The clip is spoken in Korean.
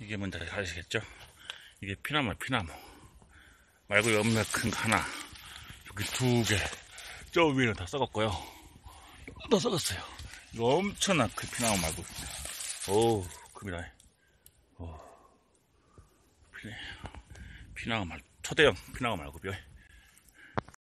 이게 뭔지 아시겠죠? 이게 피나무, 피나무. 말고 옆면 큰 하나. 여기 두 개. 저 위는 다 썩었고요. 다 썩었어요. 이거 엄청난 큰 피나무 말고. 오우, 큽니다. 어. 피나무 말고 초대형 피나무 말고요.